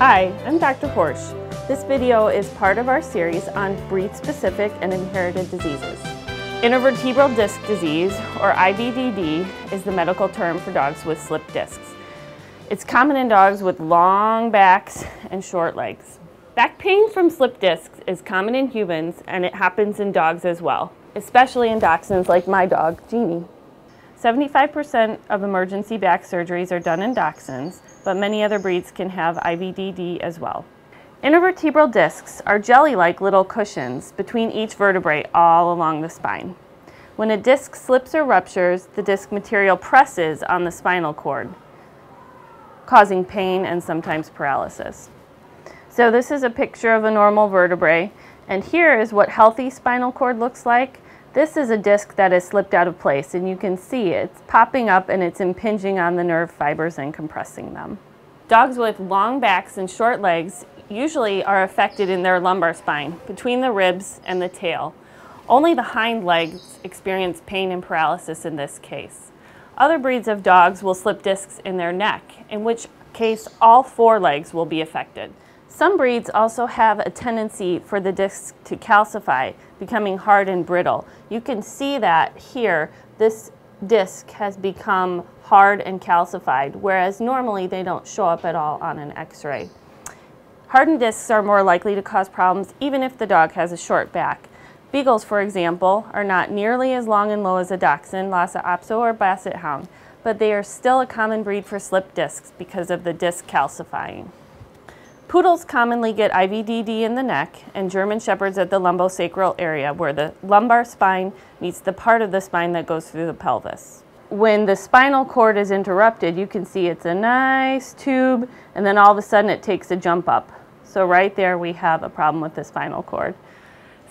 Hi, I'm Dr. Boss. This video is part of our series on breed-specific and inherited diseases. Intervertebral disc disease, or IVDD, is the medical term for dogs with slipped discs. It's common in dogs with long backs and short legs. Back pain from slipped discs is common in humans and it happens in dogs as well, especially in dachshunds like my dog, Jeannie. 75% of emergency back surgeries are done in dachshunds, but many other breeds can have IVDD as well. Intervertebral discs are jelly-like little cushions between each vertebrae all along the spine. When a disc slips or ruptures, the disc material presses on the spinal cord, causing pain and sometimes paralysis. So this is a picture of a normal vertebrae, and here is what healthy spinal cord looks like. This is a disc that has slipped out of place and you can see it's popping up and it's impinging on the nerve fibers and compressing them. Dogs with long backs and short legs usually are affected in their lumbar spine, between the ribs and the tail. Only the hind legs experience pain and paralysis in this case. Other breeds of dogs will slip discs in their neck, in which case all four legs will be affected. Some breeds also have a tendency for the discs to calcify, becoming hard and brittle. You can see that here, this disc has become hard and calcified, whereas normally they don't show up at all on an x-ray. Hardened discs are more likely to cause problems even if the dog has a short back. Beagles, for example, are not nearly as long and low as a Dachshund, Lhasa Apso, or Basset Hound, but they are still a common breed for slip discs because of the disc calcifying. Poodles commonly get IVDD in the neck and German Shepherds at the lumbosacral area where the lumbar spine meets the part of the spine that goes through the pelvis. When the spinal cord is interrupted, you can see it's a nice tube and then all of a sudden it takes a jump up. So right there we have a problem with the spinal cord.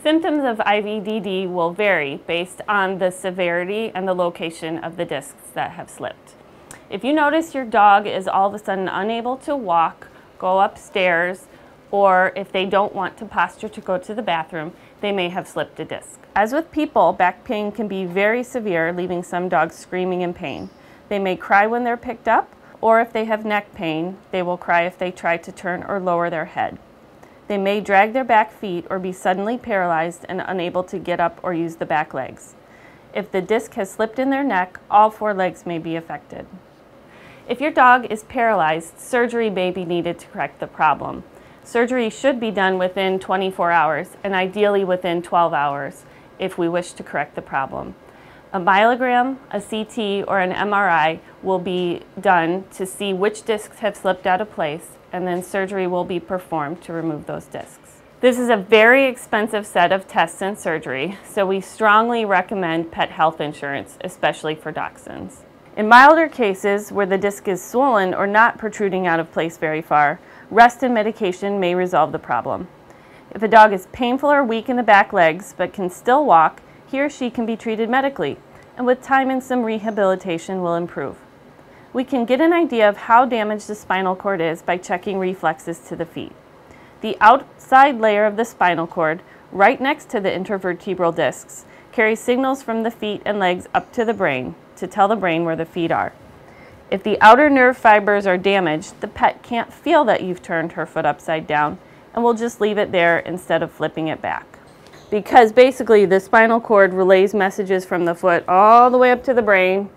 Symptoms of IVDD will vary based on the severity and the location of the discs that have slipped. If you notice your dog is all of a sudden unable to walk go upstairs, or if they don't want to posture to go to the bathroom, they may have slipped a disc. As with people, back pain can be very severe, leaving some dogs screaming in pain. They may cry when they're picked up, or if they have neck pain, they will cry if they try to turn or lower their head. They may drag their back feet or be suddenly paralyzed and unable to get up or use the back legs. If the disc has slipped in their neck, all four legs may be affected. If your dog is paralyzed, surgery may be needed to correct the problem. Surgery should be done within 24 hours and ideally within 12 hours if we wish to correct the problem. A myelogram, a CT, or an MRI will be done to see which discs have slipped out of place and then surgery will be performed to remove those discs. This is a very expensive set of tests and surgery, so we strongly recommend pet health insurance, especially for dachshunds. In milder cases where the disc is swollen or not protruding out of place very far, rest and medication may resolve the problem. If a dog is painful or weak in the back legs but can still walk, he or she can be treated medically, and with time and some rehabilitation will improve. We can get an idea of how damaged the spinal cord is by checking reflexes to the feet. The outside layer of the spinal cord, right next to the intervertebral discs, carries signals from the feet and legs up to the brain, to tell the brain where the feet are. If the outer nerve fibers are damaged, the pet can't feel that you've turned her foot upside down and will just leave it there instead of flipping it back. Because basically the spinal cord relays messages from the foot all the way up to the brain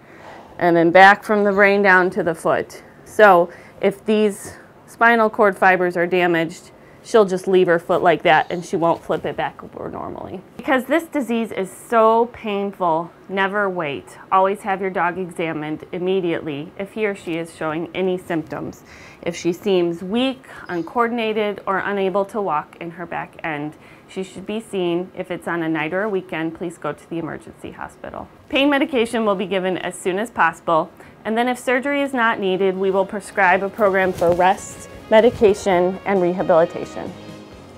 and then back from the brain down to the foot. So if these spinal cord fibers are damaged, she'll just leave her foot like that and she won't flip it back over normally. Because this disease is so painful, never wait. Always have your dog examined immediately if he or she is showing any symptoms. If she seems weak, uncoordinated, or unable to walk in her back end, she should be seen. If it's on a night or a weekend, please go to the emergency hospital. Pain medication will be given as soon as possible, and then if surgery is not needed, we will prescribe a program for rest, medication, and rehabilitation.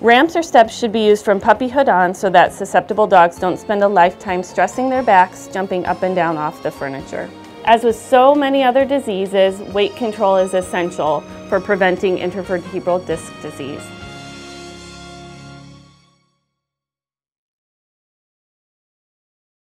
Ramps or steps should be used from puppyhood on so that susceptible dogs don't spend a lifetime stressing their backs, jumping up and down off the furniture. As with so many other diseases, weight control is essential for preventing intervertebral disc disease.